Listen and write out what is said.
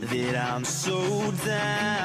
that I'm so down.